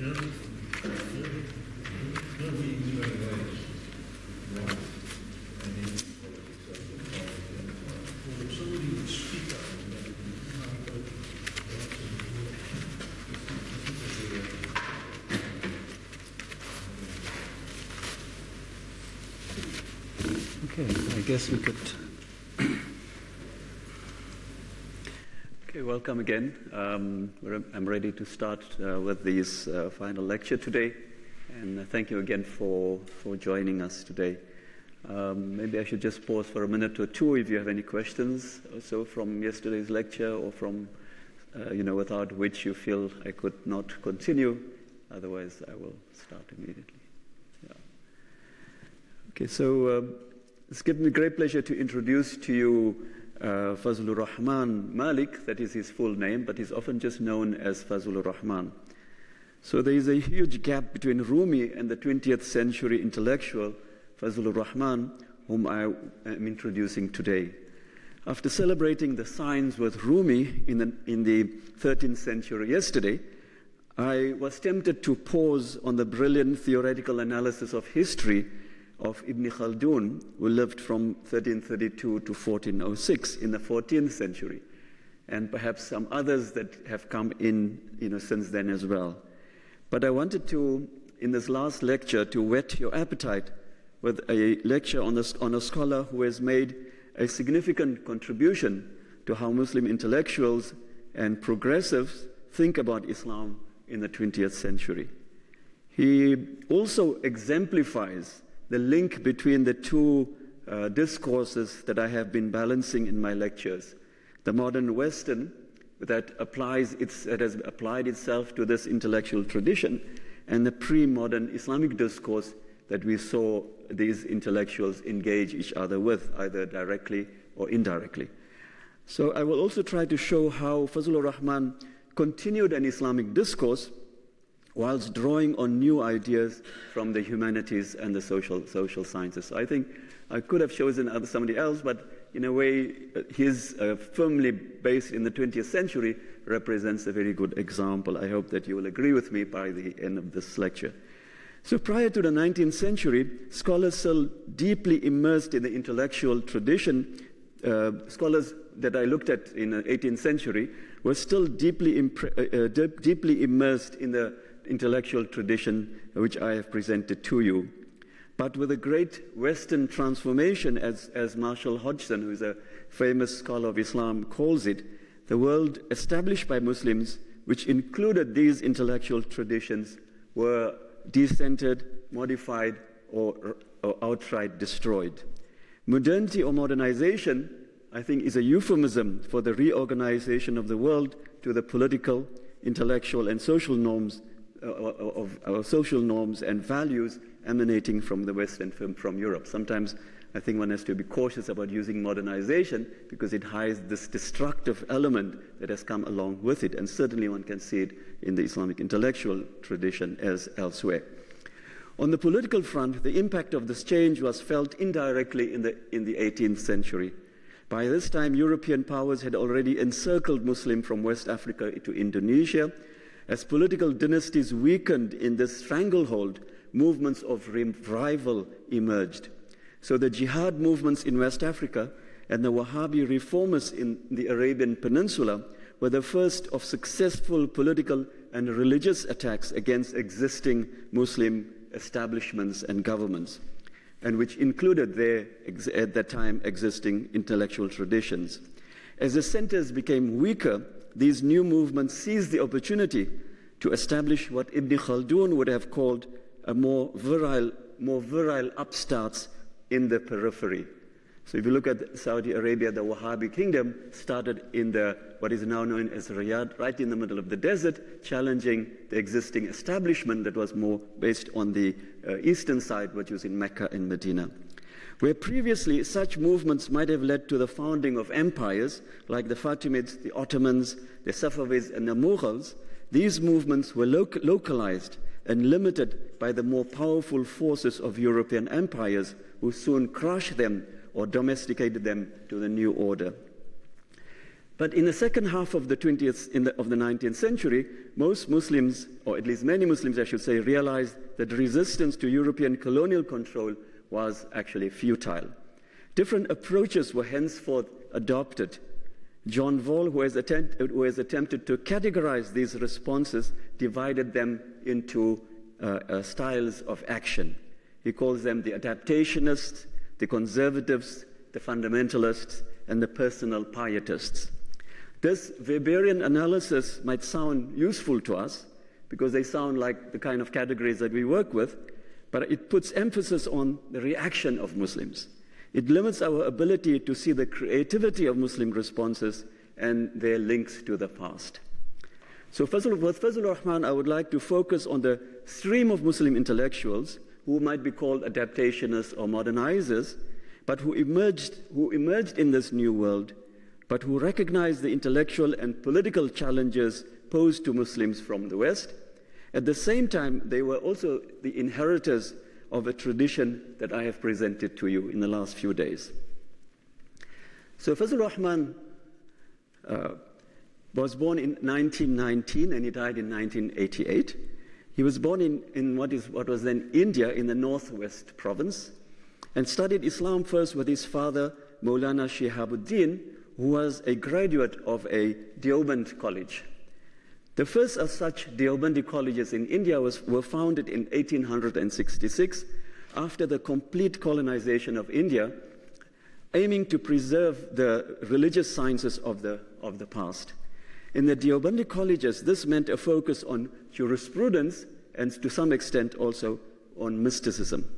Okay, I guess we could. Okay, welcome again. Um, I'm ready to start uh, with this uh, final lecture today, and uh, thank you again for, for joining us today. Um, maybe I should just pause for a minute or two if you have any questions also from yesterday's lecture or from, uh, you know, without which you feel I could not continue. Otherwise, I will start immediately. Yeah. Okay, so. Um, it's given me great pleasure to introduce to you uh, Fazlur Rahman Malik, that is his full name, but he's often just known as Fazlur Rahman. So there is a huge gap between Rumi and the 20th century intellectual Fazlur Rahman, whom I am introducing today. After celebrating the signs with Rumi in the, in the 13th century yesterday, I was tempted to pause on the brilliant theoretical analysis of history of Ibn Khaldun, who lived from 1332 to 1406 in the 14th century, and perhaps some others that have come in you know, since then as well. But I wanted to, in this last lecture, to whet your appetite with a lecture on on a scholar who has made a significant contribution to how Muslim intellectuals and progressives think about Islam in the 20th century. He also exemplifies the link between the two uh, discourses that I have been balancing in my lectures. The modern Western that applies its, that has applied itself to this intellectual tradition, and the pre-modern Islamic discourse that we saw these intellectuals engage each other with, either directly or indirectly. So I will also try to show how Fazlur Rahman continued an Islamic discourse whilst drawing on new ideas from the humanities and the social, social sciences. I think I could have chosen somebody else, but in a way, uh, his uh, firmly based in the 20th century represents a very good example. I hope that you will agree with me by the end of this lecture. So, prior to the 19th century, scholars still deeply immersed in the intellectual tradition, uh, scholars that I looked at in the 18th century were still deeply, uh, uh, deeply immersed in the intellectual tradition which I have presented to you. But with a great Western transformation, as, as Marshall Hodgson, who is a famous scholar of Islam, calls it, the world established by Muslims, which included these intellectual traditions, were decentered, modified, or, or outright destroyed. Modernity or modernization, I think, is a euphemism for the reorganization of the world to the political, intellectual, and social norms Uh, of, of, social norms and values emanating from the West and from, from Europe. Sometimes I think one has to be cautious about using modernization because it hides this destructive element that has come along with it, and certainly one can see it in the Islamic intellectual tradition as elsewhere. On the political front, the impact of this change was felt indirectly in the, in the 18th century. By this time, European powers had already encircled Muslim from West Africa to Indonesia, as political dynasties weakened in this stranglehold, movements of revival emerged. So the jihad movements in West Africa and the Wahhabi reformers in the Arabian Peninsula were the first of successful political and religious attacks against existing Muslim establishments and governments, and which included their, at that time, existing intellectual traditions. As the centers became weaker, these new movements seized the opportunity to establish what Ibn Khaldun would have called a more virile, more virile upstarts in the periphery. So if you look at Saudi Arabia, the Wahhabi kingdom started in the what is now known as Riyadh, right in the middle of the desert, challenging the existing establishment that was more based on the uh, eastern side, which was in Mecca and Medina. Where previously such movements might have led to the founding of empires like the Fatimids, the Ottomans, the Safavids, and the Mughals, these movements were localized and limited by the more powerful forces of European empires who soon crushed them or domesticated them to the new order. But in the second half of the 20th, the, of the 19th century, most Muslims, or at least many Muslims, I should say, realized that resistance to European colonial control was actually futile. Different approaches were henceforth adopted. John Voll, who has, attempt, who has attempted to categorize these responses, divided them into uh, uh, styles of action. He calls them the adaptationists, the conservatives, the fundamentalists, and the personal pietists. This Weberian analysis might sound useful to us because they sound like the kind of categories that we work with, but it puts emphasis on the reaction of Muslims. It limits our ability to see the creativity of Muslim responses and their links to the past. So, Fazl, with Fazlur Rahman, I would like to focus on the stream of Muslim intellectuals who might be called adaptationists or modernizers, but who emerged, who emerged in this new world, but who recognized the intellectual and political challenges posed to Muslims from the West. At the same time, they were also the inheritors of a tradition that I have presented to you in the last few days. So Fazlur Rahman uh, was born in 1919 and he died in 1988. He was born in, in what, is, what was then India in the northwest province and studied Islam first with his father, Maulana Shihabuddin, who was a graduate of a Deoband college. The first of such Deobandi colleges in India was, were founded in 1866 after the complete colonization of India, aiming to preserve the religious sciences of the, of the past. In the Deobandi colleges, this meant a focus on jurisprudence and to some extent also on mysticism.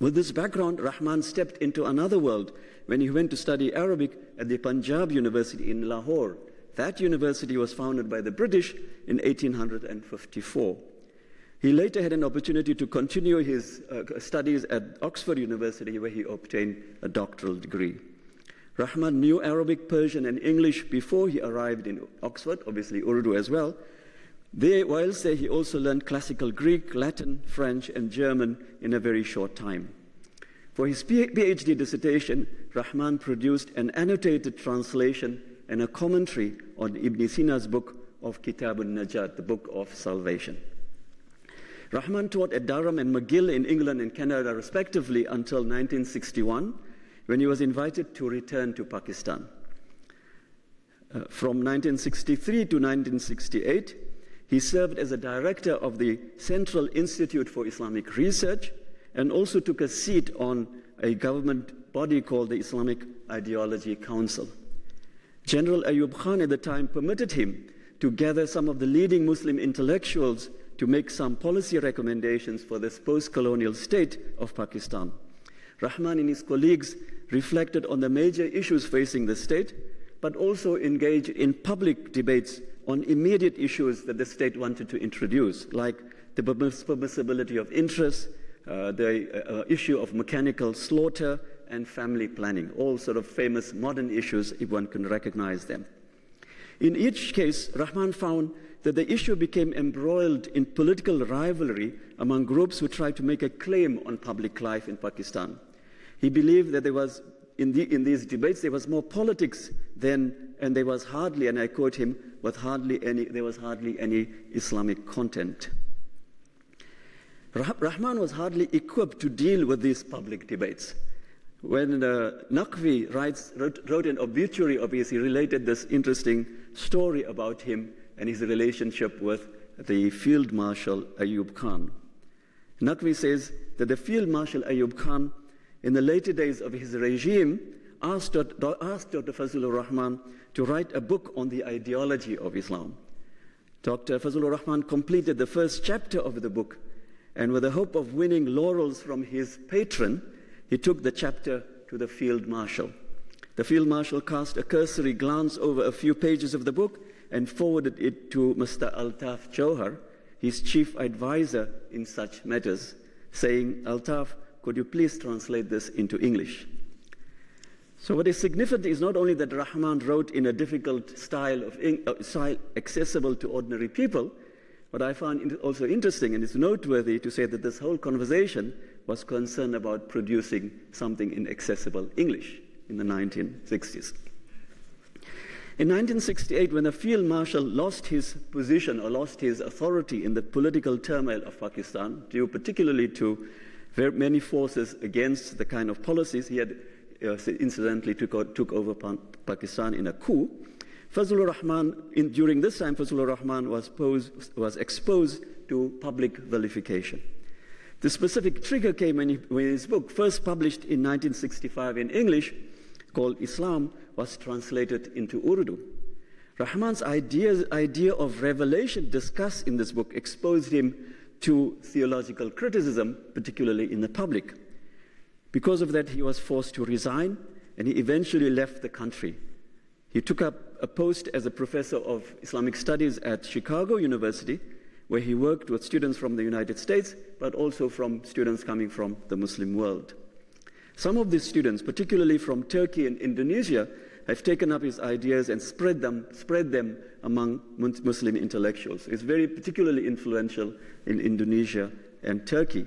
With this background, Rahman stepped into another world when he went to study Arabic at the Punjab University in Lahore that university was founded by the British in 1854. He later had an opportunity to continue his uh, studies at Oxford University, where he obtained a doctoral degree. Rahman knew Arabic, Persian, and English before he arrived in Oxford, obviously Urdu as well. There, whilst there, he also learned classical Greek, Latin, French, and German in a very short time. For his PhD dissertation, Rahman produced an annotated translation and a commentary on Ibn Sina's book of Kitab al-Najat, the book of salvation. Rahman taught at Durham and McGill in England and Canada, respectively, until 1961, when he was invited to return to Pakistan. Uh, from 1963 to 1968, he served as a director of the Central Institute for Islamic Research and also took a seat on a government body called the Islamic Ideology Council. General Ayub Khan at the time permitted him to gather some of the leading Muslim intellectuals to make some policy recommendations for this post colonial state of Pakistan. Rahman and his colleagues reflected on the major issues facing the state, but also engaged in public debates on immediate issues that the state wanted to introduce, like the permissibility of interest, uh, the uh, issue of mechanical slaughter, and family planning, all sort of famous modern issues if one can recognize them. In each case, Rahman found that the issue became embroiled in political rivalry among groups who tried to make a claim on public life in Pakistan. He believed that there was, in, the, in these debates, there was more politics than, and there was hardly, and I quote him, with hardly any, there was hardly any Islamic content. Rahman was hardly equipped to deal with these public debates. When uh, Naqvi writes, wrote, wrote, an obituary of his, he related this interesting story about him and his relationship with the Field Marshal Ayub Khan. Naqvi says that the Field Marshal Ayub Khan, in the later days of his regime, asked, asked Dr. Fazlur Rahman to write a book on the ideology of Islam. Dr. Fazlur Rahman completed the first chapter of the book, and with the hope of winning laurels from his patron, he took the chapter to the field marshal. The field marshal cast a cursory glance over a few pages of the book and forwarded it to Mr. Altaf Gauhar, his chief advisor in such matters, saying, Altaf, could you please translate this into English? So, what is significant is not only that Rahman wrote in a difficult style, of, uh, style accessible to ordinary people, but I found also interesting and it's noteworthy to say that this whole conversation was concerned about producing something in accessible English in the 1960s. In 1968, when the field marshal lost his position or lost his authority in the political turmoil of Pakistan, due particularly to very many forces against the kind of policies he had uh, incidentally took, took over Pakistan in a coup, Fazlur Rahman, in, during this time, Fazlur Rahman was, posed, was exposed to public vilification. The specific trigger came when, he, when his book, first published in 1965 in English, called Islam, was translated into Urdu. Rahman's idea, idea of revelation discussed in this book exposed him to theological criticism, particularly in the public. Because of that, he was forced to resign and he eventually left the country. He took up a post as a professor of Islamic studies at Chicago University, where he worked with students from the United States, but also from students coming from the Muslim world. Some of these students, particularly from Turkey and Indonesia, have taken up his ideas and spread them, spread them among Muslim intellectuals. It's very particularly influential in Indonesia and Turkey.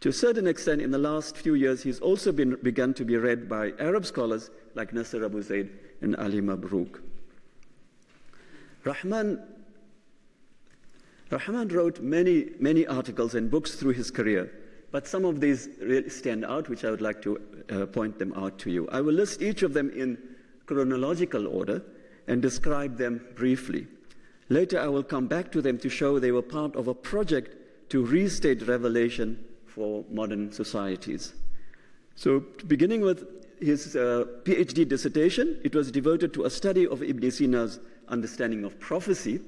To a certain extent, in the last few years, he's also been, begun to be read by Arab scholars like Nasser Abu Zaid and Ali Mabrouk. Rahman, Rahman wrote many, many articles and books through his career, but some of these really stand out, which I would like to uh, point them out to you. I will list each of them in chronological order and describe them briefly. Later, I will come back to them to show they were part of a project to restate revelation for modern societies. So, beginning with his uh, PhD dissertation, it was devoted to a study of Ibn Sina's understanding of prophecy.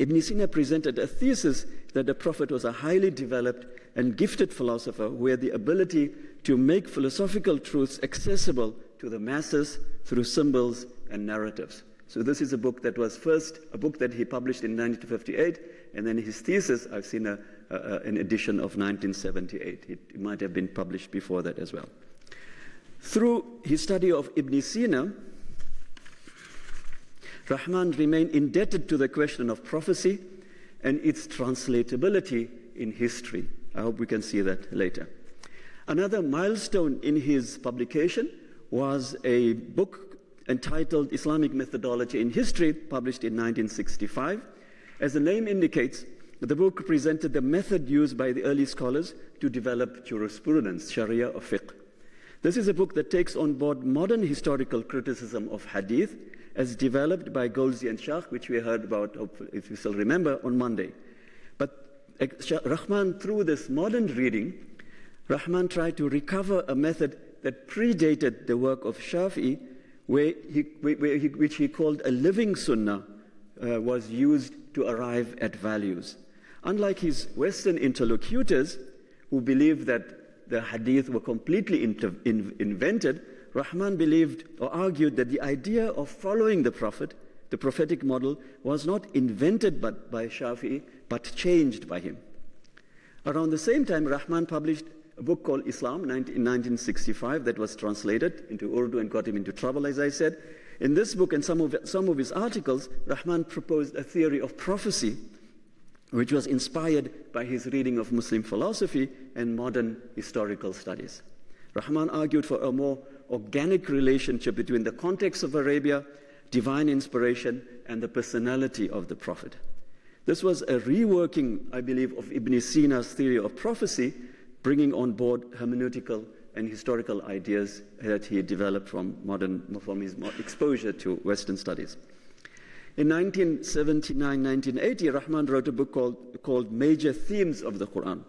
Ibn Sina presented a thesis that the Prophet was a highly developed and gifted philosopher who had the ability to make philosophical truths accessible to the masses through symbols and narratives. So this is a book that was first a book that he published in 1958, and then his thesis, I've seen a, a, an edition of 1978. It, it might have been published before that as well. Through his study of Ibn Sina, Rahman remained indebted to the question of prophecy and its translatability in history. I hope we can see that later. Another milestone in his publication was a book entitled Islamic Methodology in History, published in 1965. As the name indicates, the book presented the method used by the early scholars to develop jurisprudence, Sharia or fiqh. This is a book that takes on board modern historical criticism of hadith as developed by Goldziher and Schacht, which we heard about, if you still remember, on Monday. But eh, Rahman, through this modern reading, Rahman tried to recover a method that predated the work of Shafi, where he, where he, which he called a living sunnah, uh, was used to arrive at values. Unlike his Western interlocutors, who believed that the hadith were completely in, invented, Rahman believed or argued that the idea of following the Prophet, the prophetic model, was not invented but by Shafi'i, but changed by him. Around the same time, Rahman published a book called Islam in 1965 that was translated into Urdu and got him into trouble, as I said. In this book and some of, some of his articles, Rahman proposed a theory of prophecy which was inspired by his reading of Muslim philosophy and modern historical studies. Rahman argued for a more organic relationship between the context of Arabia, divine inspiration, and the personality of the Prophet. This was a reworking, I believe, of Ibn Sina's theory of prophecy, bringing on board hermeneutical and historical ideas that he developed from modern from his exposure to Western studies. In 1979 1980, Rahman wrote a book called, called Major Themes of the Quran.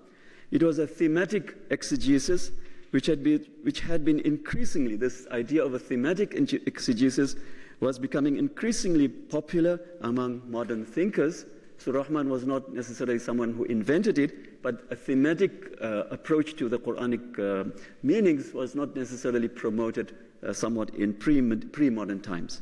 It was a thematic exegesis which had, been, which had been increasingly, this idea of a thematic exegesis was becoming increasingly popular among modern thinkers. So Rahman was not necessarily someone who invented it, but a thematic uh, approach to the Quranic uh, meanings was not necessarily promoted uh, somewhat in pre modern times.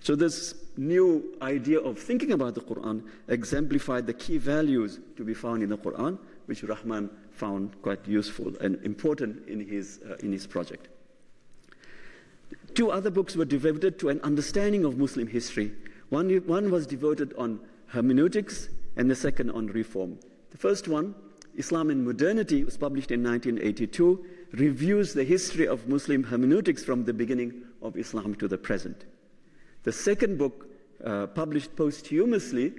So, this new idea of thinking about the Quran exemplified the key values to be found in the Quran, which Rahman found quite useful and important in his, uh, in his project. Two other books were devoted to an understanding of Muslim history. One, one was devoted on hermeneutics, and the second on reform. The first one, Islam and Modernity, was published in 1982, reviews the history of Muslim hermeneutics from the beginning of Islam to the present. The second book, uh, published posthumously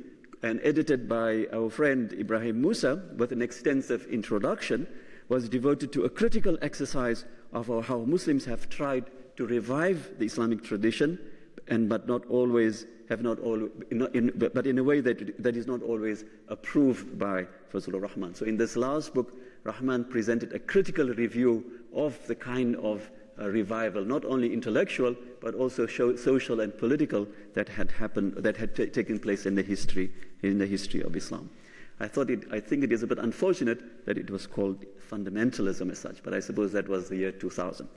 and edited by our friend Ebrahim Moosa with an extensive introduction, was devoted to a critical exercise of how Muslims have tried to revive the Islamic tradition, and but not always have not all, but in a way that, that is not always approved by Fazlur Rahman. So in this last book, Rahman presented a critical review of the kind of revival, not only intellectual, but also social and political that had happened, that had taken place in the history, in the history of Islam. I thought it, I think it is a bit unfortunate that it was called fundamentalism as such, but I suppose that was the year 2000.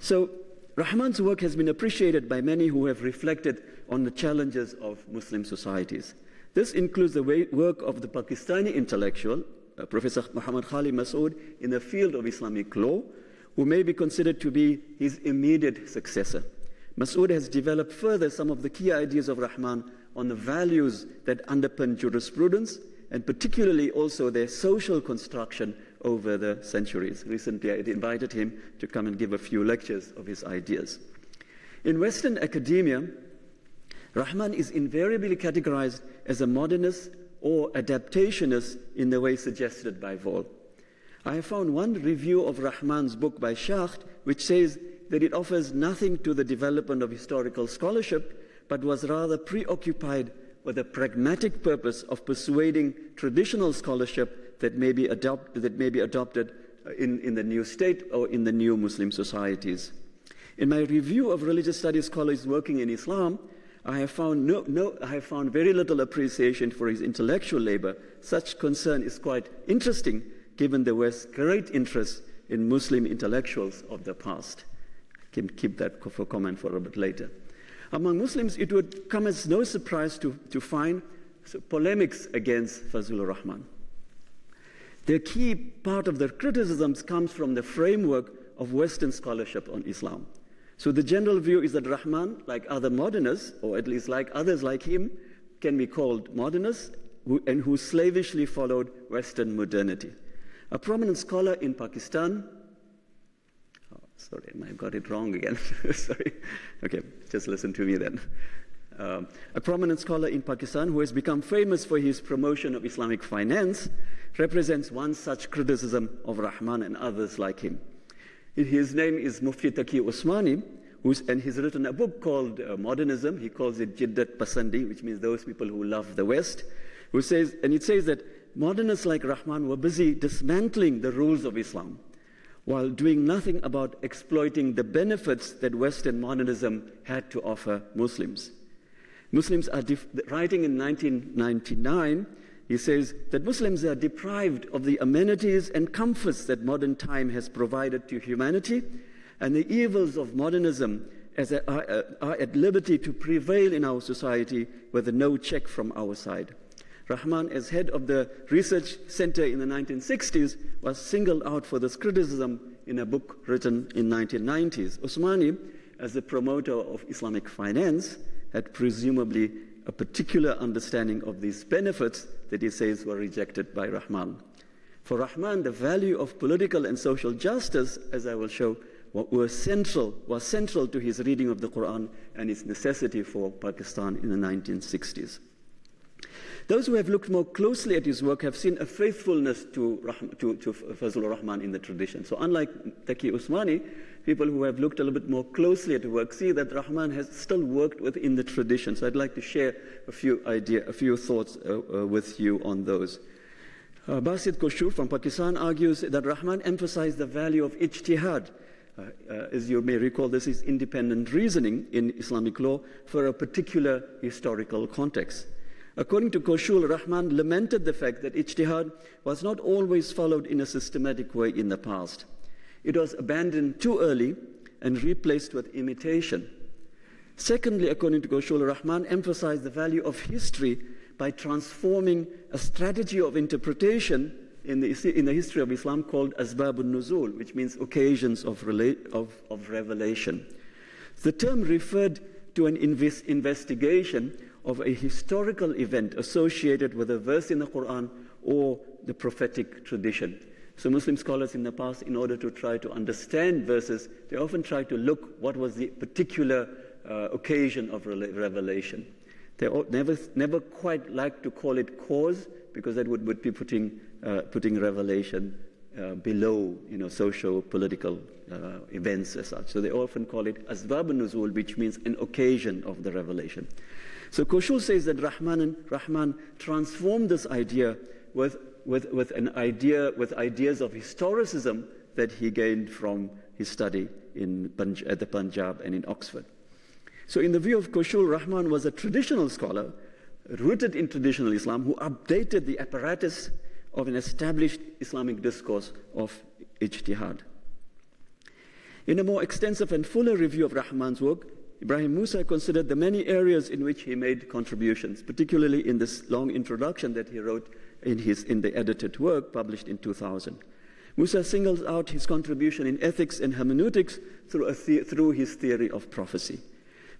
So Rahman's work has been appreciated by many who have reflected on the challenges of Muslim societies. This includes the work of the Pakistani intellectual, uh, Professor Muhammad Khalid Masood, in the field of Islamic law, who may be considered to be his immediate successor. Masood has developed further some of the key ideas of Rahman on the values that underpin jurisprudence, and particularly also their social construction over the centuries. Recently, I invited him to come and give a few lectures of his ideas. In Western academia, Rahman is invariably categorized as a modernist or adaptationist in the way suggested by Voll. I have found one review of Rahman's book by Schacht which says that it offers nothing to the development of historical scholarship, but was rather preoccupied with the pragmatic purpose of persuading traditional scholarship that may be, adopt, that may be adopted in, in the new state or in the new Muslim societies. In my review of religious studies scholars working in Islam, I have found, no, no, I have found very little appreciation for his intellectual labor. Such concern is quite interesting given the West's great interest in Muslim intellectuals of the past. I can keep that for comment for a bit later. Among Muslims, it would come as no surprise to, to find polemics against Fazlur Rahman. The key part of their criticisms comes from the framework of Western scholarship on Islam. So the general view is that Rahman, like other modernists, or at least like others like him, can be called modernists who, and who slavishly followed Western modernity. A prominent scholar in Pakistan, oh, sorry, I've got it wrong again. sorry. Okay, just listen to me then. Um, a prominent scholar in Pakistan who has become famous for his promotion of Islamic finance represents one such criticism of Rahman and others like him. His name is Mufti Taqi Usmani, and he's written a book called uh, Modernism. He calls it Jiddat Pasandi, which means those people who love the West. Who says, and it says that modernists like Rahman were busy dismantling the rules of Islam while doing nothing about exploiting the benefits that Western modernism had to offer Muslims. Muslims are writing in 1999 he says that Muslims are deprived of the amenities and comforts that modern time has provided to humanity, and the evils of modernism a, are, uh, are at liberty to prevail in our society with no check from our side. Rahman, as head of the research center in the 1960s, was singled out for this criticism in a book written in 1990s. Usmani, as the promoter of Islamic finance, had presumably a particular understanding of these benefits that he says were rejected by Rahman. For Rahman, the value of political and social justice, as I will show, was central, was central to his reading of the Quran and its necessity for Pakistan in the 1960s. Those who have looked more closely at his work have seen a faithfulness to, to, to Fazlur Rahman in the tradition. So, unlike Taqi Usmani, people who have looked a little bit more closely at the work see that Rahman has still worked within the tradition. So, I'd like to share a few idea, a few thoughts uh, uh, with you on those. Uh, Basit Koshul from Pakistan argues that Rahman emphasized the value of ijtihad. Uh, uh, as you may recall, this is independent reasoning in Islamic law for a particular historical context. According to Koshul, Rahman lamented the fact that ijtihad was not always followed in a systematic way in the past. It was abandoned too early and replaced with imitation. Secondly, according to Koshul, Rahman emphasized the value of history by transforming a strategy of interpretation in the, in the history of Islam called Asbabun Nuzul, which means occasions of, of, of revelation. The term referred to an invest investigation of a historical event associated with a verse in the Quran or the prophetic tradition. So Muslim scholars in the past, in order to try to understand verses, they often try to look what was the particular uh, occasion of revelation. They never, never quite like to call it cause because that would, would be putting, uh, putting revelation uh, below you know, social, political uh, events as such. So they often call it asbab nuzul, which means an occasion of the revelation. So Koshul says that Rahman, Rahman transformed this idea with, with, with an idea, with ideas of historicism that he gained from his study in, at the Punjab and in Oxford. So, in the view of Koshul, Rahman was a traditional scholar rooted in traditional Islam who updated the apparatus of an established Islamic discourse of ijtihad. In a more extensive and fuller review of Rahman's work, Ebrahim Moosa considered the many areas in which he made contributions, particularly in this long introduction that he wrote in, his, in the edited work published in 2000. Moosa singles out his contribution in ethics and hermeneutics through, the, through his theory of prophecy.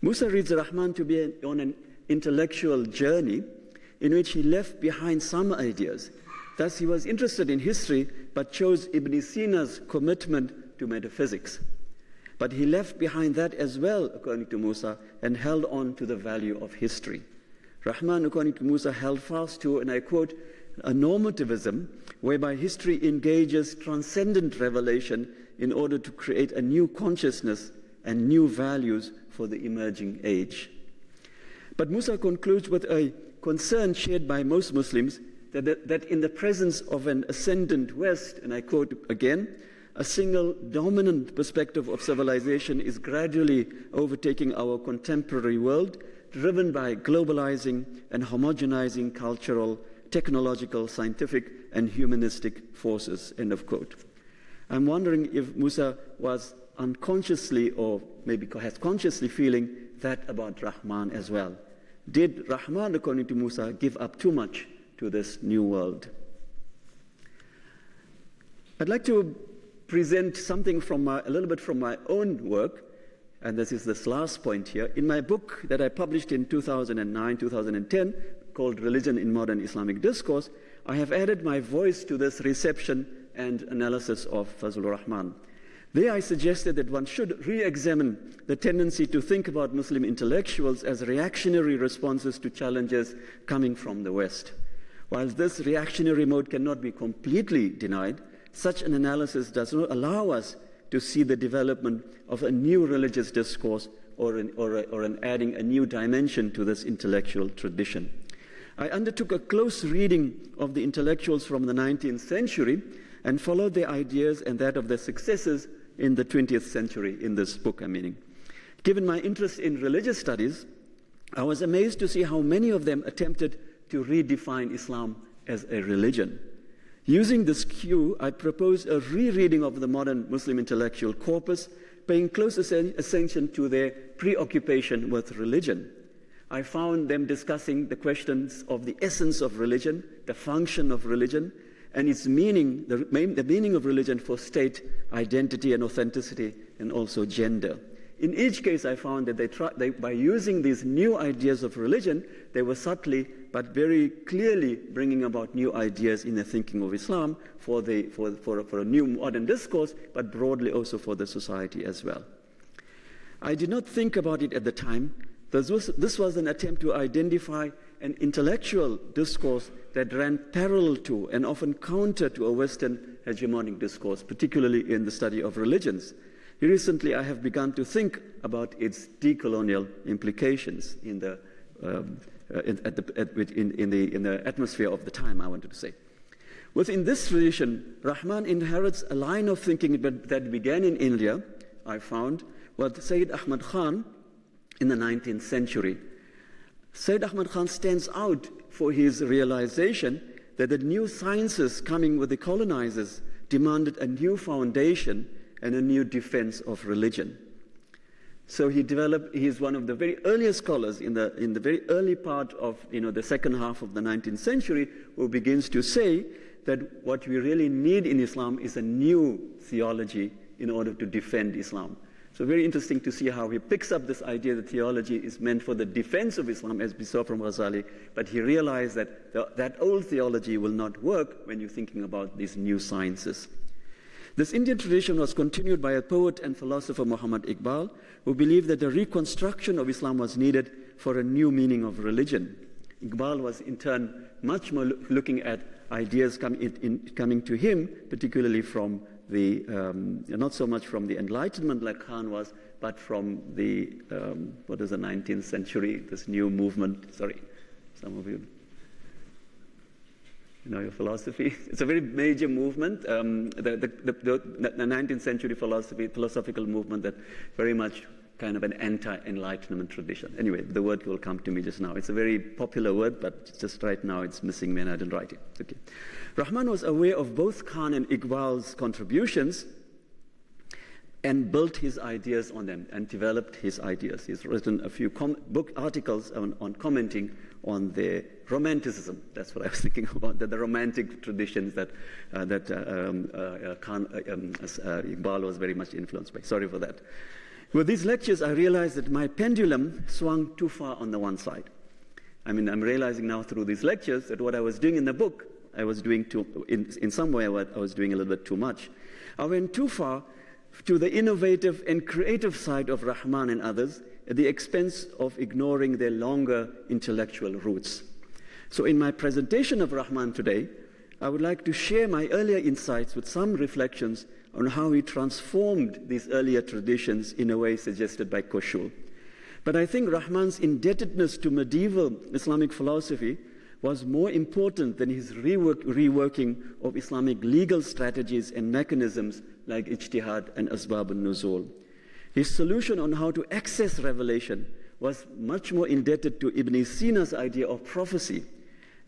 Moosa reads Rahman to be on an intellectual journey in which he left behind some ideas. Thus, he was interested in history but chose Ibn Sina's commitment to metaphysics. But he left behind that as well, according to Moosa, and held on to the value of history. Rahman, according to Moosa, held fast to, and I quote, a normativism whereby history engages transcendent revelation in order to create a new consciousness and new values for the emerging age. But Moosa concludes with a concern shared by most Muslims that, that, that in the presence of an ascendant West, and I quote again, a single dominant perspective of civilization is gradually overtaking our contemporary world, driven by globalizing and homogenizing cultural technological, scientific, and humanistic forces. End of quote. I'm wondering if Moosa was unconsciously or maybe has consciously feeling that about Rahman as well. Did Rahman, according to Moosa, give up too much to this new world? I'd like to present something from my, a little bit from my own work, and this is this last point here. In my book that I published in 2009 2010, called Religion in Modern Islamic Discourse, I have added my voice to this reception and analysis of Fazlur Rahman. There I suggested that one should re examine the tendency to think about Muslim intellectuals as reactionary responses to challenges coming from the West. While this reactionary mode cannot be completely denied, such an analysis does not allow us to see the development of a new religious discourse or, an, or, a, or an adding a new dimension to this intellectual tradition. I undertook a close reading of the intellectuals from the 19th century and followed their ideas and that of their successors in the 20th century in this book I'm meaning. Given my interest in religious studies, I was amazed to see how many of them attempted to redefine Islam as a religion. Using this cue, I propose a rereading of the modern Muslim intellectual corpus, paying close attention to their preoccupation with religion. I found them discussing the questions of the essence of religion, the function of religion, and its meaning, the, the meaning of religion for state identity and authenticity, and also gender. In each case, I found that they, try, they, by using these new ideas of religion, they were subtly but very clearly bringing about new ideas in the thinking of Islam for, the, for, for, for a new modern discourse, but broadly also for the society as well. I did not think about it at the time, this was, this was an attempt to identify an intellectual discourse that ran parallel to and often counter to a Western hegemonic discourse, particularly in the study of religions. Recently, I have begun to think about its decolonial implications in the, um, uh, in, the, at, in, in, the, in the atmosphere of the time, I wanted to say. Within this tradition, Rahman inherits a line of thinking that began in India, I found, with Sayyid Ahmad Khan, in the 19th century. Sayyid Ahmad Khan stands out for his realization that the new sciences coming with the colonizers demanded a new foundation and a new defense of religion. So he developed, he's one of the very earliest scholars in the, in the very early part of you know, the second half of the 19th century who begins to say that what we really need in Islam is a new theology in order to defend Islam. So very interesting to see how he picks up this idea that theology is meant for the defense of Islam, as we saw from Ghazali, but he realized that the, that old theology will not work when you're thinking about these new sciences. This Indian tradition was continued by a poet and philosopher, Muhammad Iqbal, who believed that the reconstruction of Islam was needed for a new meaning of religion. Iqbal was in turn much more looking at ideas in, in, coming to him, particularly from the, um, not so much from the Enlightenment like Khan was, but from the, um, what is the 19th century, this new movement. Sorry, some of you you know, your philosophy. It's a very major movement, um, the, the, the, the, 19th century philosophy, philosophical movement that very much kind of an anti-enlightenment tradition. Anyway, the word will come to me just now. It's a very popular word, but just right now it's missing me and I didn't write it. Okay. Rahman was aware of both Khan and Iqbal's contributions and built his ideas on them and developed his ideas. He's written a few book articles on, on, commenting on the romanticism. That's what I was thinking about, the, romantic traditions that, uh, that uh, um, uh, Khan, uh, um, uh, Iqbal was very much influenced by. Sorry for that. With these lectures, I realized that my pendulum swung too far on the one side. I mean, I'm realizing now through these lectures that what I was doing in the book, I was doing too, in, in some way, I was doing a little bit too much. I went too far to the innovative and creative side of Rahman and others at the expense of ignoring their longer intellectual roots. So, in my presentation of Rahman today, I would like to share my earlier insights with some reflections on how he transformed these earlier traditions in a way suggested by Koshul. But I think Rahman's indebtedness to medieval Islamic philosophy was more important than his rework, reworking of Islamic legal strategies and mechanisms like ijtihad and asbab al-nuzul. His solution on how to access revelation was much more indebted to Ibn Sina's idea of prophecy,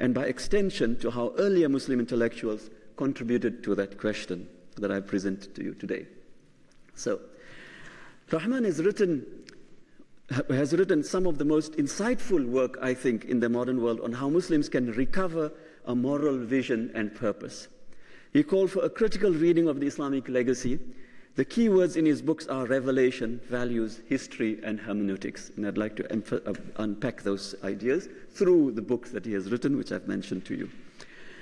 and by extension to how earlier Muslim intellectuals contributed to that question that I present to you today. So, Rahman has written, has written some of the most insightful work, I think, in the modern world on how Muslims can recover a moral vision and purpose. He called for a critical reading of the Islamic legacy. The key words in his books are revelation, values, history, and hermeneutics. And I'd like to uh, unpack those ideas through the books that he has written, which I've mentioned to you.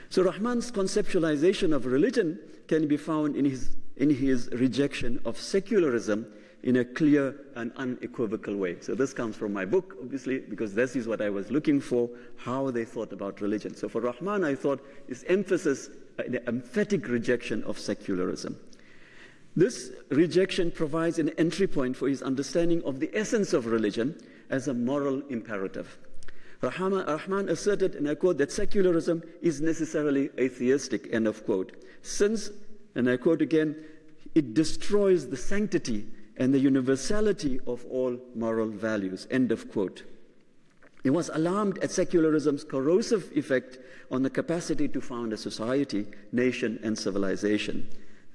So Rahman's conceptualization of religion can be found in his, in his rejection of secularism in a clear and unequivocal way. So this comes from my book, obviously, because this is what I was looking for, how they thought about religion. So for Rahman, I thought his emphasis, the emphatic rejection of secularism. This rejection provides an entry point for his understanding of the essence of religion as a moral imperative. Rahman, Rahman asserted, and I quote, that secularism is necessarily atheistic, end of quote. Since, and I quote again, it destroys the sanctity and the universality of all moral values, end of quote. He was alarmed at secularism's corrosive effect on the capacity to found a society, nation, and civilization.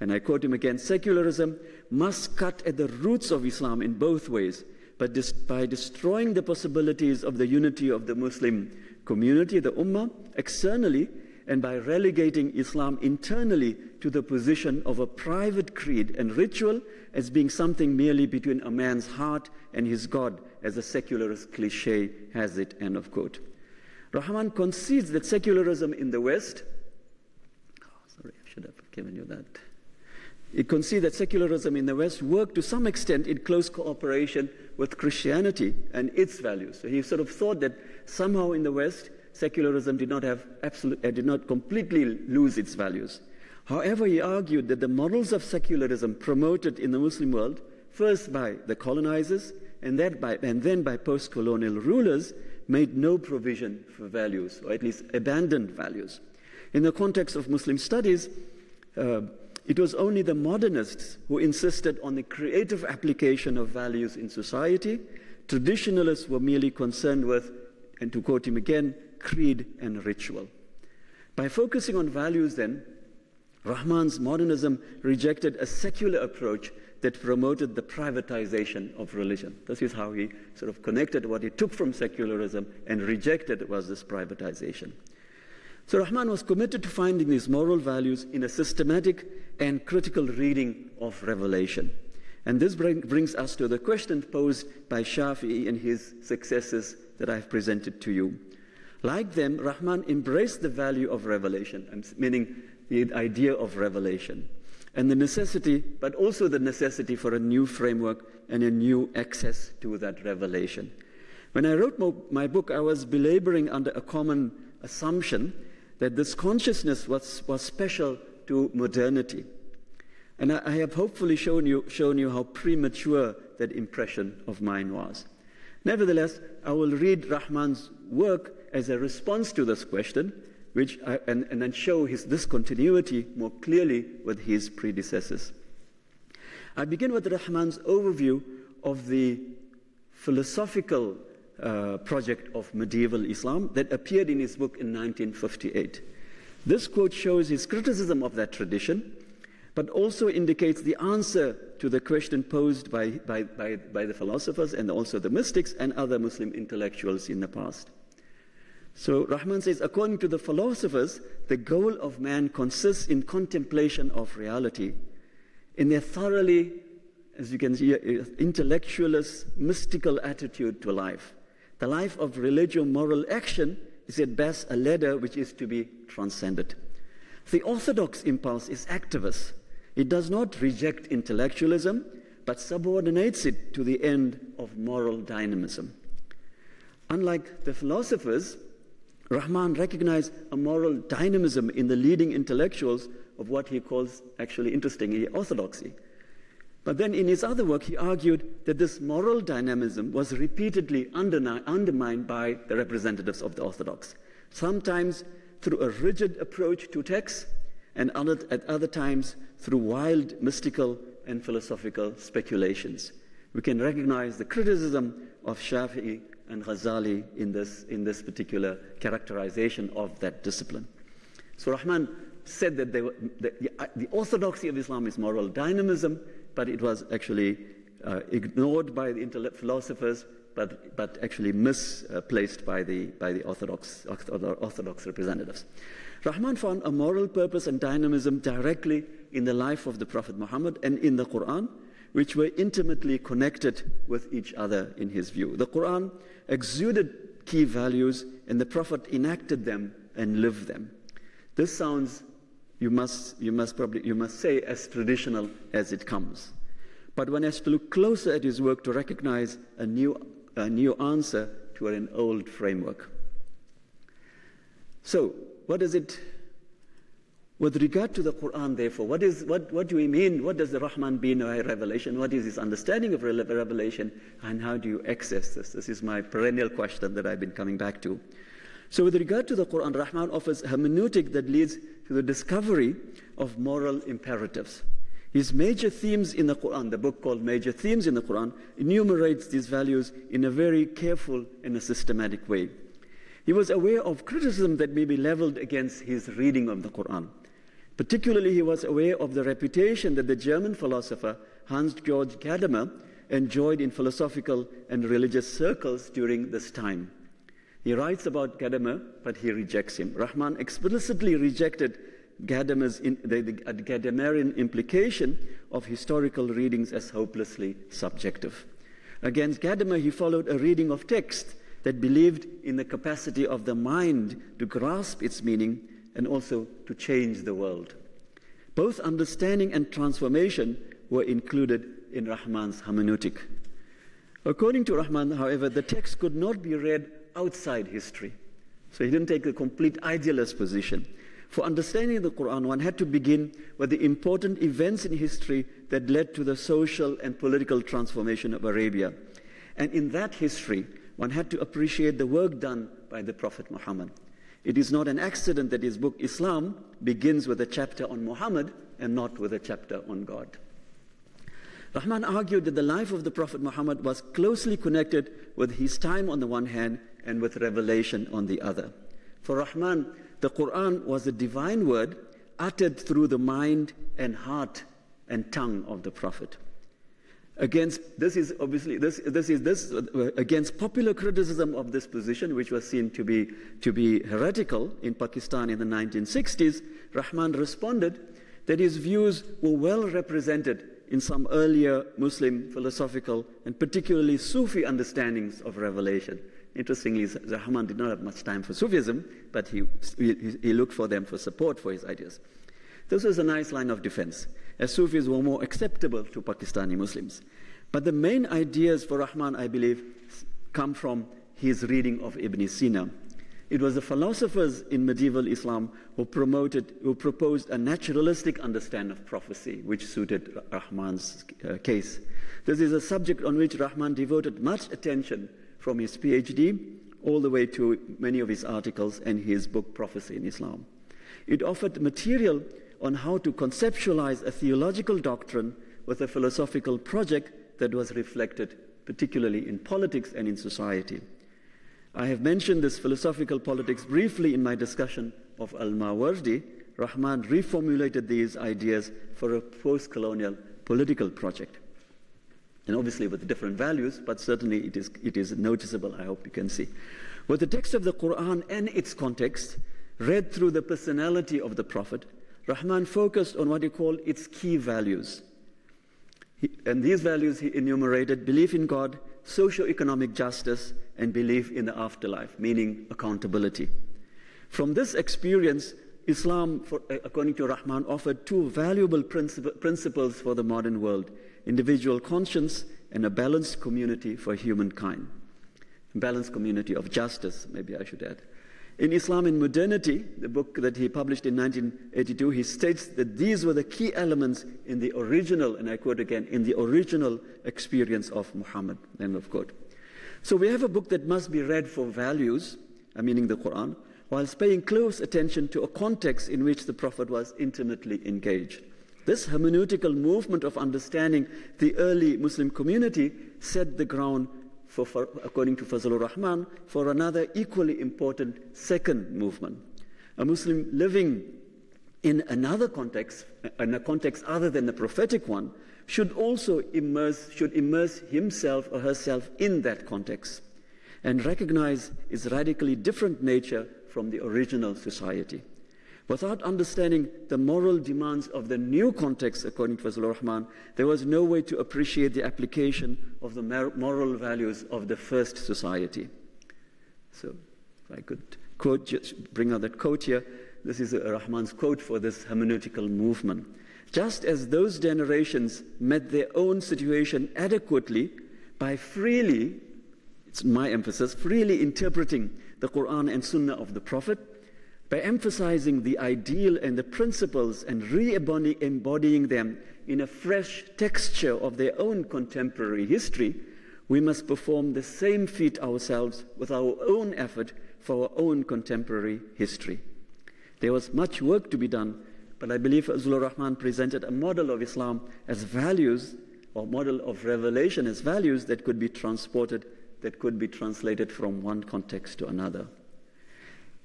And I quote him again secularism must cut at the roots of Islam in both ways but by destroying the possibilities of the unity of the Muslim community, the Ummah, externally, and by relegating Islam internally to the position of a private creed and ritual as being something merely between a man's heart and his God, as a secularist cliche has it, end of quote. Rahman concedes that secularism in the West, oh, sorry, I should have given you that. It concedes that secularism in the West worked to some extent in close cooperation with Christianity and its values. So he sort of thought that somehow in the West, secularism did not have absolute, uh, did not completely lose its values. However, he argued that the models of secularism promoted in the Muslim world, first by the colonizers and, that by, and then by post-colonial rulers, made no provision for values, or at least abandoned values. In the context of Muslim studies, uh, it was only the modernists who insisted on the creative application of values in society. Traditionalists were merely concerned with, and to quote him again, creed and ritual. By focusing on values, then, Rahman's modernism rejected a secular approach that promoted the privatization of religion. This is how he sort of connected what he took from secularism and rejected was this privatization. So Rahman was committed to finding these moral values in a systematic and critical reading of Revelation. And this bring, brings us to the question posed by Shafi'i and his successors that I've presented to you. Like them, Rahman embraced the value of revelation, meaning the idea of revelation. and the necessity, but also the necessity for a new framework and a new access to that revelation. When I wrote my book, I was belaboring under a common assumption that this consciousness was, was special to modernity. And I, I have hopefully shown you, shown you how premature that impression of mine was. Nevertheless, I will read Rahman's work as a response to this question, which I, and, and then show his discontinuity more clearly with his predecessors. I begin with Rahman's overview of the philosophical uh, project of medieval Islam that appeared in his book in 1958. This quote shows his criticism of that tradition, but also indicates the answer to the question posed by, by, by, by the philosophers and also the mystics and other Muslim intellectuals in the past. So Rahman says, according to the philosophers, the goal of man consists in contemplation of reality, in a thoroughly, as you can see, intellectualist, mystical attitude to life. The life of religious moral action is at best a ladder which is to be transcended. The orthodox impulse is activist. It does not reject intellectualism, but subordinates it to the end of moral dynamism. Unlike the philosophers, Rahman recognized a moral dynamism in the leading intellectuals of what he calls, actually interestingly, orthodoxy. But then in his other work, he argued that this moral dynamism was repeatedly undermined by the representatives of the Orthodox, sometimes through a rigid approach to texts, and at other times through wild mystical and philosophical speculations. We can recognize the criticism of Shafi'i and Ghazali in this, in this particular characterization of that discipline. So Rahman said that were, the, the, the orthodoxy of Islam is moral dynamism, but it was actually uh, ignored by the intellect philosophers, but, but actually misplaced by the, by the Orthodox, Orthodox representatives. Rahman found a moral purpose and dynamism directly in the life of the Prophet Muhammad and in the Quran, which were intimately connected with each other in his view. The Quran exuded key values, and the Prophet enacted them and lived them. This sounds you must, you must probably, you must say as traditional as it comes. But one has to look closer at his work to recognize a new, a new answer to an old framework. So, what does it, with regard to the Quran, therefore, what, is, what, what do we mean? What does the Rahman mean by revelation? What is his understanding of revelation? And how do you access this? This is my perennial question that I've been coming back to. So, with regard to the Quran, Rahman offers a hermeneutic that leads to the discovery of moral imperatives. His major themes in the Quran, the book called Major Themes in the Quran, enumerates these values in a very careful and a systematic way. He was aware of criticism that may be leveled against his reading of the Quran. Particularly, he was aware of the reputation that the German philosopher Hans Georg Gadamer enjoyed in philosophical and religious circles during this time. He writes about Gadamer, but he rejects him. Rahman explicitly rejected Gadamer's in, the, the uh, Gadamerian implication of historical readings as hopelessly subjective. Against Gadamer, he followed a reading of text that believed in the capacity of the mind to grasp its meaning and also to change the world. Both understanding and transformation were included in Rahman's hermeneutic. According to Rahman, however, the text could not be read outside history. So he didn't take a complete idealist position. For understanding the Quran, one had to begin with the important events in history that led to the social and political transformation of Arabia. And in that history, one had to appreciate the work done by the Prophet Muhammad. It is not an accident that his book Islam begins with a chapter on Muhammad and not with a chapter on God. Rahman argued that the life of the Prophet Muhammad was closely connected with his time on the one hand and with revelation on the other. For Rahman, the Quran was a divine word uttered through the mind and heart and tongue of the Prophet. Against this is obviously this this is this uh, against popular criticism of this position, which was seen to be to be heretical in Pakistan in the 1960s. Rahman responded that his views were well represented in some earlier Muslim philosophical and particularly Sufi understandings of revelation. Interestingly, Rahman did not have much time for Sufism, but he, he, he looked for them for support for his ideas. This was a nice line of defense, as Sufis were more acceptable to Pakistani Muslims. But the main ideas for Rahman, I believe, come from his reading of Ibn Sina. It was the philosophers in medieval Islam who promoted, who proposed a naturalistic understanding of prophecy, which suited Rahman's uh, case. This is a subject on which Rahman devoted much attention from his PhD all the way to many of his articles and his book Prophecy in Islam. It offered material on how to conceptualize a theological doctrine with a philosophical project that was reflected particularly in politics and in society. I have mentioned this philosophical politics briefly in my discussion of Al Mawardi. Rahman reformulated these ideas for a post colonial political project. And obviously with different values, but certainly it is, it is noticeable, I hope you can see. With the text of the Quran and its context, read through the personality of the Prophet, Rahman focused on what he called its key values. He, and these values he enumerated belief in God, socio-economic justice, and belief in the afterlife, meaning accountability. From this experience, Islam, for, according to Rahman, offered two valuable princip- principles for the modern world individual conscience and a balanced community for humankind. Balanced community of justice, maybe I should add. In Islam in Modernity, the book that he published in 1982, he states that these were the key elements in the original, and I quote again, in the original experience of Muhammad. End of quote. So we have a book that must be read for values, uh, meaning the Quran, whilst paying close attention to a context in which the Prophet was intimately engaged. This hermeneutical movement of understanding the early Muslim community set the ground for, for, according to Fazlur Rahman, for another equally important second movement. A Muslim living in another context, in a context other than the prophetic one, should also immerse, should immerse himself or herself in that context and recognize its radically different nature from the original society. Without understanding the moral demands of the new context, according to Fazlur Rahman, there was no way to appreciate the application of the moral values of the first society. So, if I could quote, just bring out that quote here. This is uh, Rahman's quote for this hermeneutical movement. Just as those generations met their own situation adequately by freely, it's my emphasis, freely interpreting the Quran and Sunnah of the Prophet, by emphasizing the ideal and the principles and re embodying them in a fresh texture of their own contemporary history, we must perform the same feat ourselves with our own effort for our own contemporary history. There was much work to be done but I believe Fazlur Rahman presented a model of Islam as values, or model of revelation as values that could be transported, that could be translated from one context to another.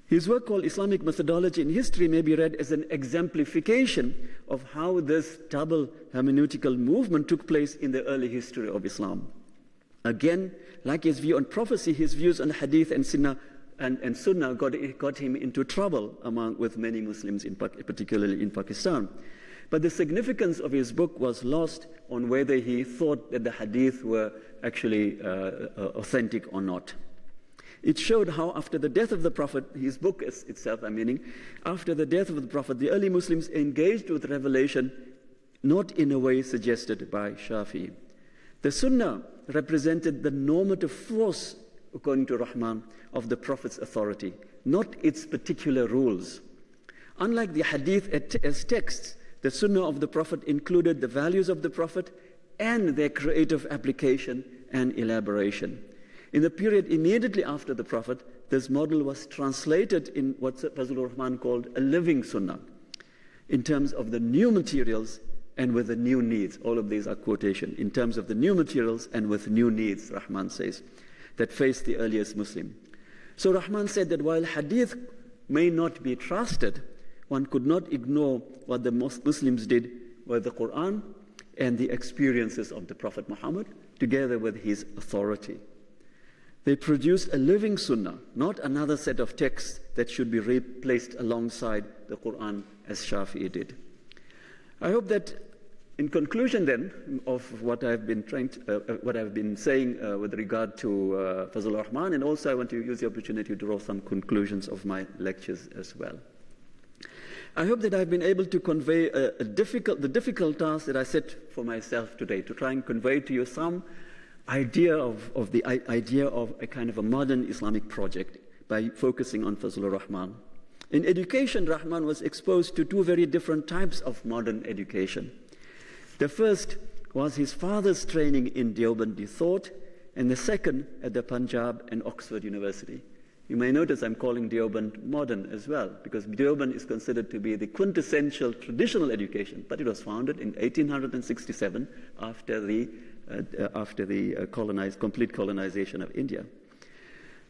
His work called Islamic Methodology in History may be read as an exemplification of how this double hermeneutical movement took place in the early history of Islam. Again, like his view on prophecy, his views on hadith and sunnah and, and Sunnah got, got him into trouble among, with many Muslims, in, particularly in Pakistan. But the significance of his book was lost on whether he thought that the hadith were actually uh, uh, authentic or not. It showed how, after the death of the Prophet, his book is itself, I'm meaning, after the death of the Prophet, the early Muslims engaged with revelation not in a way suggested by Shafi. The Sunnah represented the normative force according to Rahman, of the Prophet's authority, not its particular rules. Unlike the hadith as texts, the sunnah of the Prophet included the values of the Prophet and their creative application and elaboration. In the period immediately after the Prophet, this model was translated in what Fazlur Rahman called a living sunnah, in terms of the new materials and with the new needs. All of these are quotation. In terms of the new materials and with new needs, Rahman says that faced the earliest Muslim. So Rahman said that while hadith may not be trusted, one could not ignore what the Muslims did with the Quran and the experiences of the Prophet Muhammad together with his authority. They produced a living sunnah, not another set of texts that should be replaced alongside the Quran as Shafi'i did. I hope that in conclusion, then, of what I've been trying to, uh, uh, what I've been saying uh, with regard to uh, Fazl Rahman, and also I want to use the opportunity to draw some conclusions of my lectures as well. I hope that I've been able to convey a, a difficult, the difficult task that I set for myself today, to try and convey to you some idea of, of the idea of a kind of a modern Islamic project by focusing on Fazlur Rahman. In education, Rahman was exposed to two very different types of modern education. The first was his father's training in Deobandi thought, and the second at the Punjab and Oxford University. You may notice I'm calling Deoband modern as well, because Deoband is considered to be the quintessential traditional education, but it was founded in 1867 after the, after the uh, colonized, complete colonization of India.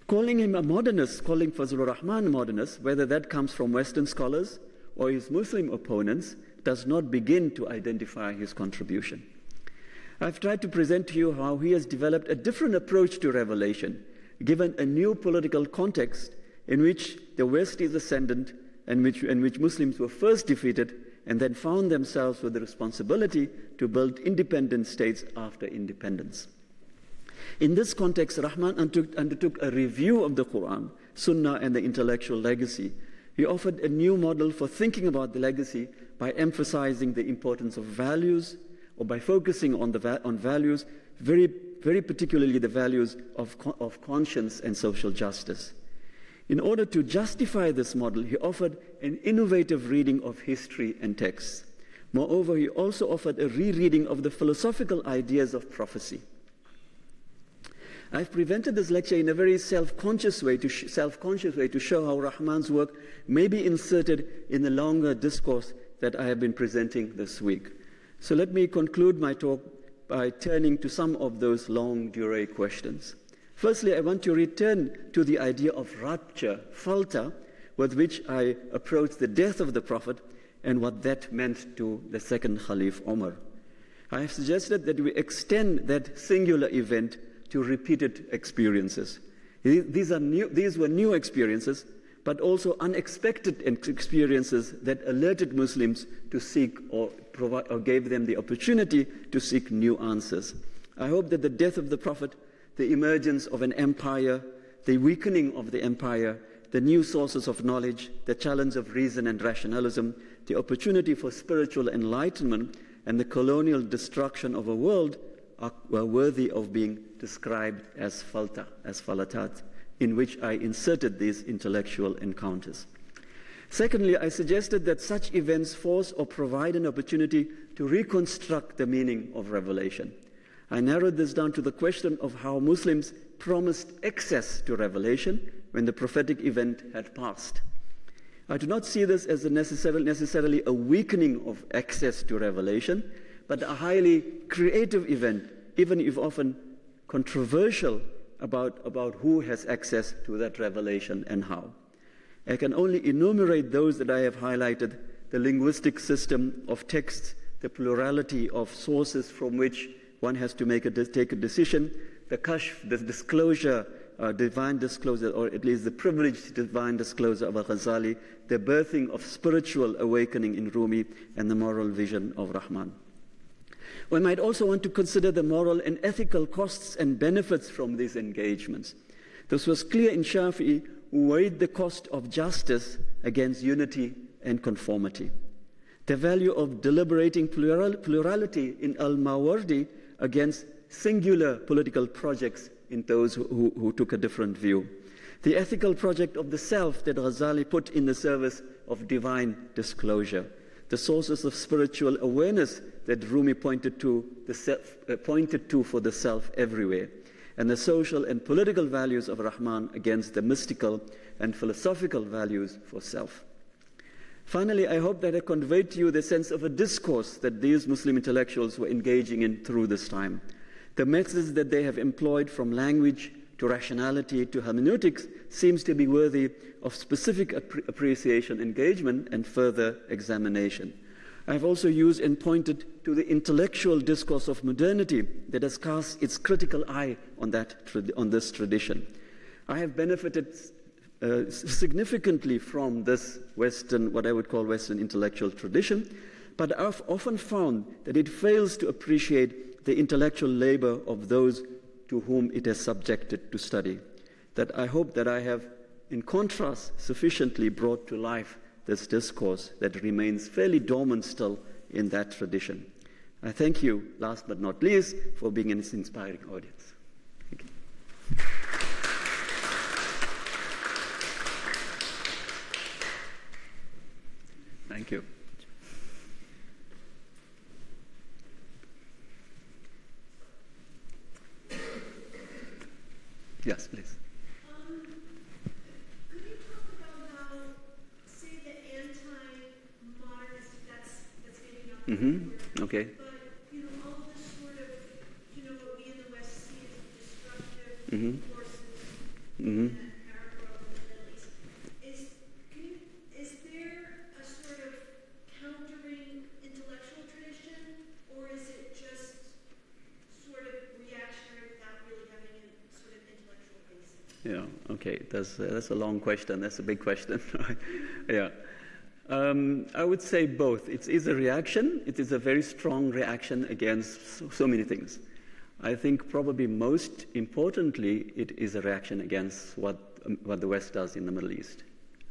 Calling him a modernist, calling Fazlur Rahman a modernist, whether that comes from Western scholars or his Muslim opponents, does not begin to identify his contribution. I've tried to present to you how he has developed a different approach to revelation, given a new political context in which the West is ascendant and which, in which Muslims were first defeated and then found themselves with the responsibility to build independent states after independence. In this context, Rahman undertook, a review of the Quran, Sunnah, and the intellectual legacy. He offered a new model for thinking about the legacy by emphasizing the importance of values, or by focusing on, the, on values, very, very particularly the values of, of conscience and social justice. In order to justify this model, he offered an innovative reading of history and texts. Moreover, he also offered a rereading of the philosophical ideas of prophecy. I've presented this lecture in a very self-conscious way, to self-conscious way to show how Rahman's work may be inserted in the longer discourse that I have been presenting this week. So let me conclude my talk by turning to some of those longue durée questions. Firstly, I want to return to the idea of rupture, falta, with which I approached the death of the Prophet and what that meant to the second Khalif Omar. I have suggested that we extend that singular event to repeated experiences. These, are new, these were new experiences, but also unexpected experiences that alerted Muslims to seek or, provide, or gave them the opportunity to seek new answers. I hope that the death of the Prophet, the emergence of an empire, the weakening of the empire, the new sources of knowledge, the challenge of reason and rationalism, the opportunity for spiritual enlightenment, and the colonial destruction of a world are, were worthy of being described as falta, as falatat, in which I inserted these intellectual encounters. Secondly, I suggested that such events force or provide an opportunity to reconstruct the meaning of revelation. I narrowed this down to the question of how Muslims promised access to revelation when the prophetic event had passed. I do not see this as a necessarily, necessarily a weakening of access to revelation, but a highly creative event, even if often controversial about, about who has access to that revelation and how. I can only enumerate those that I have highlighted the linguistic system of texts, the plurality of sources from which one has to make a, take a decision, the kashf, the disclosure, uh, divine disclosure, or at least the privileged divine disclosure of Al-Ghazali, the birthing of spiritual awakening in Rumi, and the moral vision of Rahman. One might also want to consider the moral and ethical costs and benefits from these engagements. This was clear in Shafi'i, who weighed the cost of justice against unity and conformity. The value of deliberating plural, plurality in Al Mawardi against singular political projects in those who, who took a different view. The ethical project of the self that Ghazali put in the service of divine disclosure. The sources of spiritual awareness that Rumi pointed to, self, uh, pointed to for the self everywhere, and the social and political values of Rahman against the mystical and philosophical values for self. Finally, I hope that I conveyed to you the sense of a discourse that these Muslim intellectuals were engaging in through this time. The methods that they have employed from language to rationality to hermeneutics seems to be worthy of specific appreciation, engagement, and further examination. I've also used and pointed to the intellectual discourse of modernity that has cast its critical eye on, that, on this tradition. I have benefited uh, significantly from this Western, what I would call Western intellectual tradition, but I've often found that it fails to appreciate the intellectual labor of those to whom it has subjected to study. That I hope that I have, in contrast, sufficiently brought to life this discourse that remains fairly dormant still in that tradition. I thank you, last but not least, for being an inspiring audience. Thank you. Thank you. Yes, please. Um, could you talk about how, say, the anti-modernist, that's, that's maybe not the Mm-hmm. Okay. but, you know, all this sort of, you know, what we in the West see as destructive Mhm. forces Mm-hmm. in the Arab world and the Middle East. Is, can you, is there a sort of countering intellectual tradition, or is it just sort of reactionary without really having a sort of intellectual basis? Yeah, okay. That's, uh, that's a long question. That's a big question. yeah. Um, I would say both. It is a reaction. It is a very strong reaction against so, so many things. I think probably most importantly, it is a reaction against what, um, what the West does in the Middle East.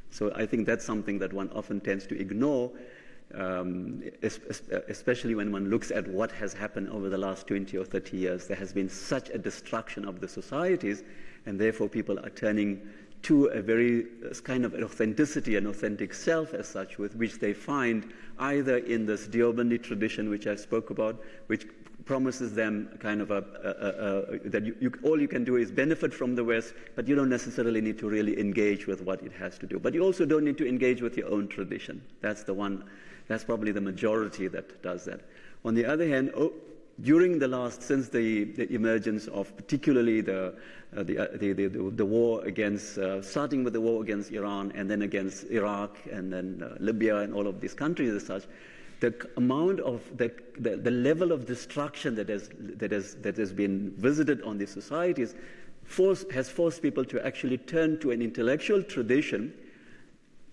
So I think that's something that one often tends to ignore, um, es- es- especially when one looks at what has happened over the last 20 or 30 years. There has been such a destruction of the societies, and therefore people are turning to a very uh, kind of authenticity, an authentic self as such, with which they find either in this Deobandi tradition, which I spoke about, which promises them kind of a, a, a, a that you, you, all you can do is benefit from the West, but you don't necessarily need to really engage with what it has to do. But you also don't need to engage with your own tradition. That's the one. That's probably the majority that does that. On the other hand, oh, during the last, since the, the emergence of particularly the, uh, the, uh, the, the, the, war against, uh, starting with the war against Iran and then against Iraq and then uh, Libya and all of these countries as such, the amount of the, the, the, level of destruction that has, that, has, that has been visited on these societies force, has forced people to actually turn to an intellectual tradition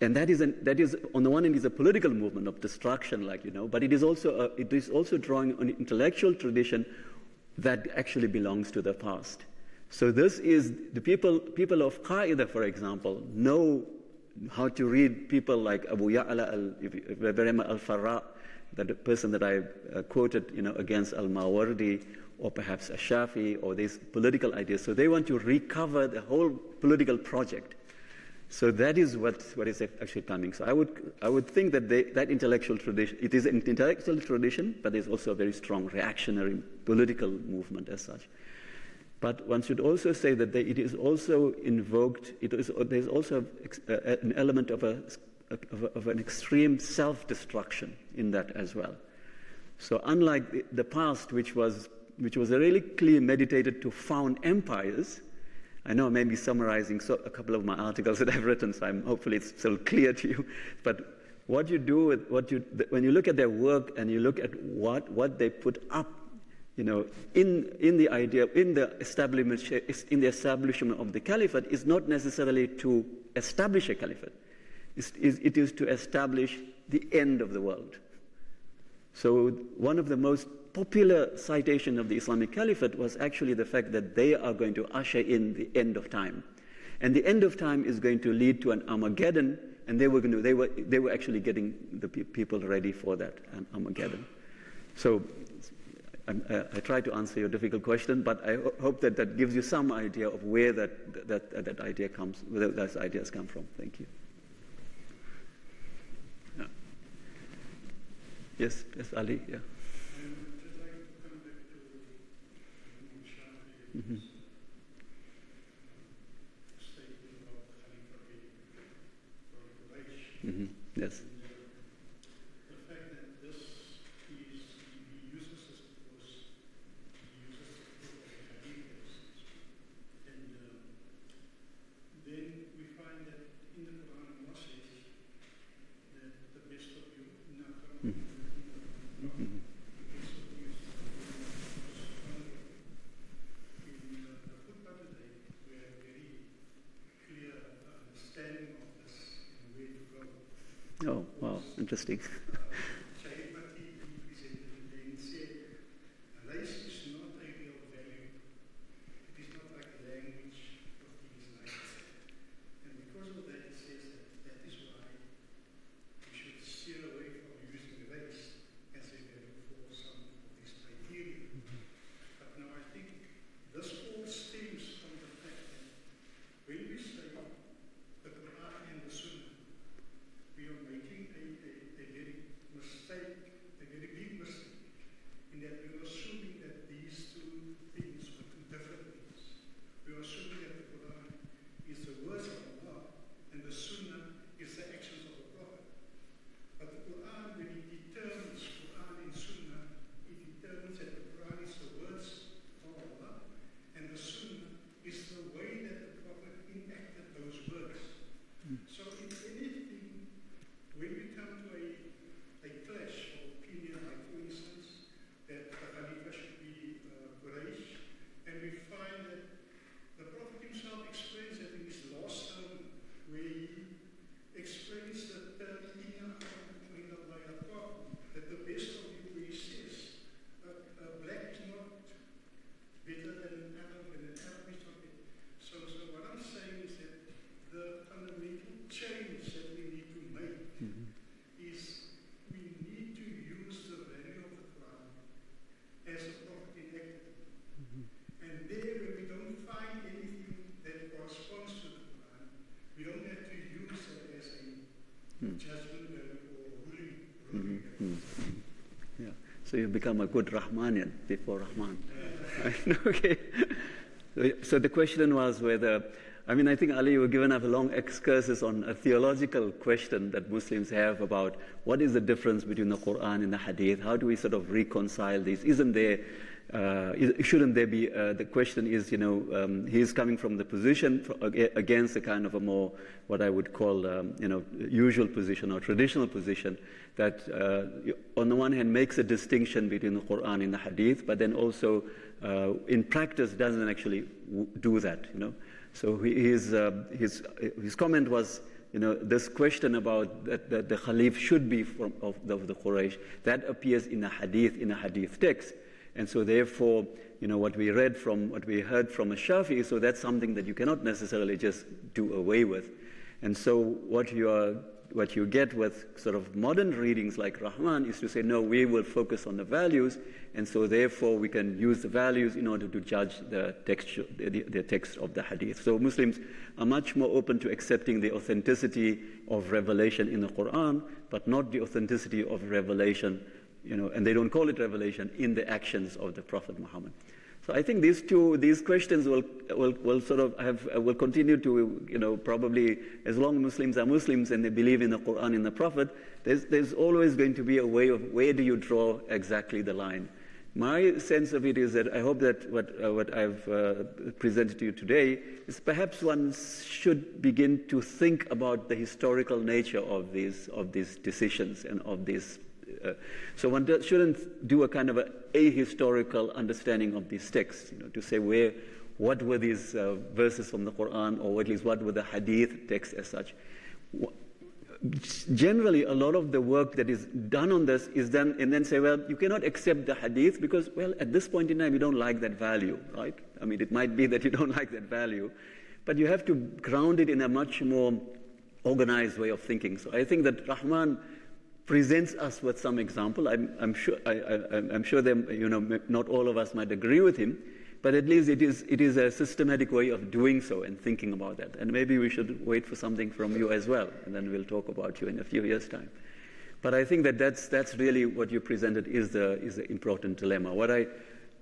and that is, an, that is, on the one hand, is a political movement of destruction, like you know, but it is also, a, it is also drawing on intellectual tradition that actually belongs to the past. So this is the people, people of Qaeda, for example, know how to read people like Abu Ya'la al-Ibrahim al-Farra, that the person that I uh, quoted, you know, against al-Mawardi, or perhaps Ashafi, or these political ideas. So they want to recover the whole political project. So that is what, what is actually coming. So I would, I would think that they, that intellectual tradition, it is an intellectual tradition, but there's also a very strong reactionary political movement as such. But one should also say that they, it is also invoked, it is, there's also an element of, a, of, a, of an extreme self-destruction in that as well. So unlike the, the past, which was, which was really clearly meditated to found empires, I know I may be summarizing so, a couple of my articles that I've written, so I'm, hopefully it's still clear to you. But what you do with what you, when you look at their work and you look at what, what they put up, you know, in, in the idea, in the, establishment, in the establishment of the caliphate, is not necessarily to establish a caliphate. It's, it is to establish the end of the world. So one of the most popular citation of the Islamic Caliphate was actually the fact that they are going to usher in the end of time. And the end of time is going to lead to an Armageddon, and they were, going to, they were, they were actually getting the pe- people ready for that an Armageddon. So I, I try to answer your difficult question, but I ho- hope that that gives you some idea of where that, that, that, idea comes, where those ideas come from. Thank you. Yes, yes, Ali, yeah. Mm-hmm. Mm-hmm. Yes. The fact that this is he uses this because he uses it as a hadith, and uh, then we find that in the Quran Allah says that the best of you, not Mm-hmm. Oh, wow, interesting. Become a good Rahmanian before Rahman. okay. So, the question was whether, I mean, I think Ali, you were given a long excursus on a theological question that Muslims have about what is the difference between the Quran and the Hadith? How do we sort of reconcile these? Isn't there uh, shouldn't there be, uh, the question is, you know, um, he's coming from the position for, against a kind of a more, what I would call, um, you know, usual position or traditional position that, uh, on the one hand, makes a distinction between the Quran and the Hadith, but then also, uh, in practice, doesn't actually do that, you know. So his, uh, his, his comment was, you know, this question about that, that the Khalif should be from, of, of the Quraysh, that appears in a Hadith, in a Hadith text. And so, therefore, you know, what we read from, what we heard from a Shafi, so that's something that you cannot necessarily just do away with. And so, what you, are, what you get with sort of modern readings like Rahman is to say, no, we will focus on the values, and so therefore we can use the values in order to judge the text, the, the text of the hadith. So Muslims are much more open to accepting the authenticity of revelation in the Quran, but not the authenticity of revelation you know, and they don't call it revelation in the actions of the Prophet Muhammad. So I think these two, these questions will, will, will sort of have, will continue to, you know, probably as long as Muslims are Muslims and they believe in the Quran and the Prophet, there's, there's always going to be a way of where do you draw exactly the line. My sense of it is that I hope that what, uh, what I've uh, presented to you today is perhaps one should begin to think about the historical nature of these, of these decisions and of these uh, so one does, shouldn't do a kind of a ahistorical understanding of these texts, you know, to say where, what were these uh, verses from the Quran, or at least what were the Hadith texts as such. Generally, a lot of the work that is done on this is done, and then say, well, you cannot accept the Hadith because, well, at this point in time, you don't like that value, right? I mean, it might be that you don't like that value, but you have to ground it in a much more organized way of thinking. So I think that Rahman presents us with some example. I'm, I'm sure, I, am sure you know, not all of us might agree with him, but at least it is, it is a systematic way of doing so and thinking about that. And maybe we should wait for something from you as well, and then we'll talk about you in a few years' time. But I think that that's, that's really what you presented is the, is the important dilemma. What I,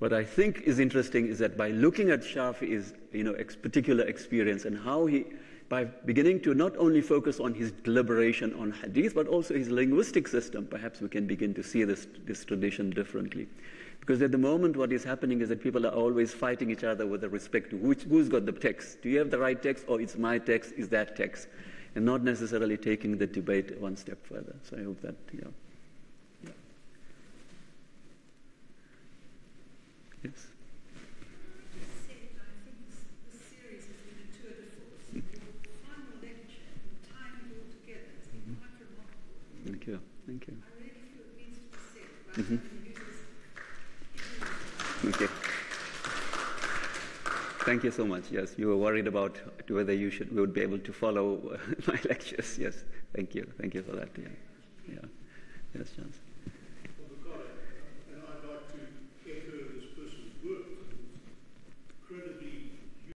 what I think is interesting is that by looking at Shafi's you know, ex- particular experience and how he, by beginning to not only focus on his deliberation on hadith, but also his linguistic system, perhaps we can begin to see this, this tradition differently. Because at the moment, what is happening is that people are always fighting each other with respect to which, who's got the text. Do you have the right text, or it's my text, is that text? And not necessarily taking the debate one step further. So I hope that, yeah. yeah. Yes. Thank you. Thank you. Mm-hmm. Okay. Thank you so much. Yes, you were worried about whether you should, we would be able to follow my lectures. Yes. Thank you. Thank you for that. Yeah. Yeah. Yes, Johnson.